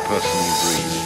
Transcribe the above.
person you breathe.